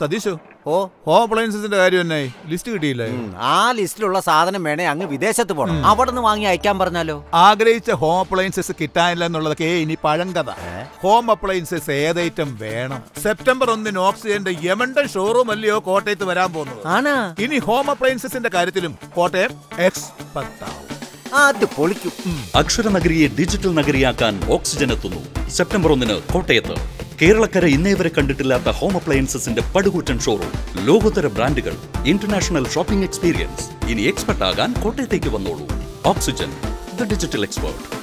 സതീഷു ഓ home അപ്ലയൻസിന്റെ കാര്യം തന്നെ list കിട്ടിയില്ലേ? ആ ലിസ്റ്റിലുള്ള സാധനം വേണേ അങ്ങ് വിദേശത്ത് പോണം. അവിടെ നിന്ന് വാങ്ങി അയക്കാൻ പറഞ്ഞാലോ? ആഗ്രഹിച്ച ഹോം അപ്ലയൻസസ് കിട്ടാനില്ല എന്നുള്ളതൊക്കെ ഇനി പഴങ്കഥ. ഹോം അപ്ലയൻസസ് ഏതൈറ്റം വേണം. സെപ്റ്റംബർ ഒന്നിന് ഓക്സിജന്റെ യമണ്ടൻ ഷോറൂം അല്ലയോ കോട്ടയത്ത് വരാൻ പോകുന്നത്? ആണാ. ഇനി ഹോം അപ്ലയൻസസിന്റെ കാര്യത്തിലും കോട്ടയം എക്സ് അത് പൊളിക്കും. അക്ഷരനഗരിയെ ഡിജിറ്റൽ നഗരിയാക്കാൻ ഓക്സിജൻ എത്തുന്നു. സെപ്റ്റംബർ ഒന്നിന് കോട്ടയത്ത്. കേരളക്കര ഇന്നേ വരെ കണ്ടിട്ടില്ലാത്ത ഹോം അപ്ലയൻസസിന്റെ പടുകൂറ്റൻ ഷോറൂം ലോകോത്തര ബ്രാൻഡുകൾ ഇന്റർനാഷണൽ ഷോപ്പിംഗ് എക്സ്പീരിയൻസ് ഇനി എക്സ്പെർട്ട് ആകാൻ കോട്ടയത്തേക്ക് വന്നോളൂ. Oxygen the digital expert